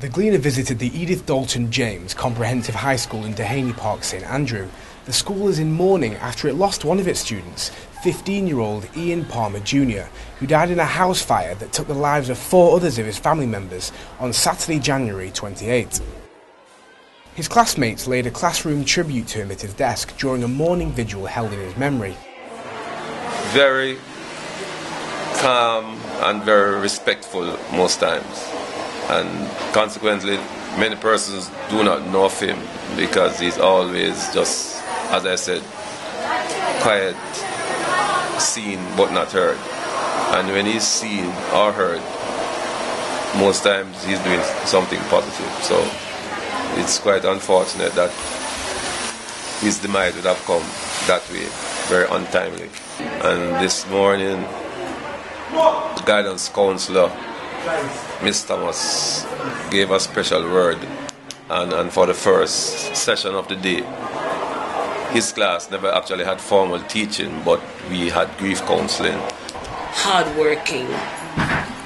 The Gleaner visited the Edith Dalton James Comprehensive High School in Duhaney Park, St Andrew. The school is in mourning after it lost one of its students, 15 year old Ian Palmer Jr., who died in a house fire that took the lives of four others of his family members on Saturday, January 28. His classmates laid a classroom tribute to him at his desk during a mourning vigil held in his memory. Very calm and very respectful most times and consequently many persons do not know of him because he's always just as i said quiet seen but not heard. And when he's seen or heard most times he's doing something positive. So it's quite unfortunate that his demise would have come that way very untimely. And this morning the guidance counselor Miss Thomas gave a special word, and, and for the first session of the day, his class never actually had formal teaching, but we had grief counseling. Hardworking,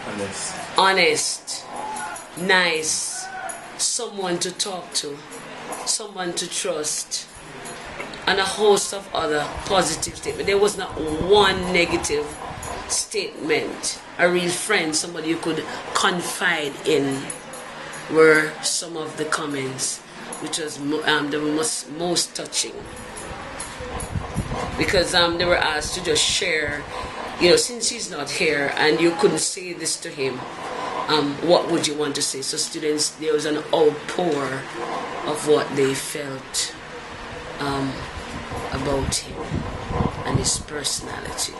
honest, honest. Nice, someone to talk to, someone to trust, and a host of other positive statements. There was not one negative statement, a real friend, somebody you could confide in, were some of the comments, which was um, the most, most touching. Because um, they were asked to just share, you know, since he's not here and you couldn't say this to him, um, what would you want to say? So, students, there was an outpour of what they felt um, about him and his personality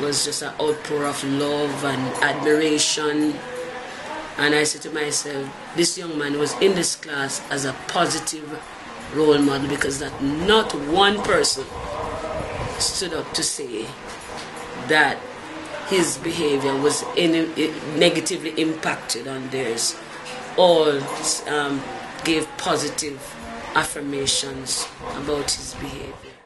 was just an outpour of love and admiration. And I said to myself, this young man was in this class as a positive role model because that not one person stood up to say that his behavior was in, negatively impacted on theirs. All um, gave positive affirmations about his behavior.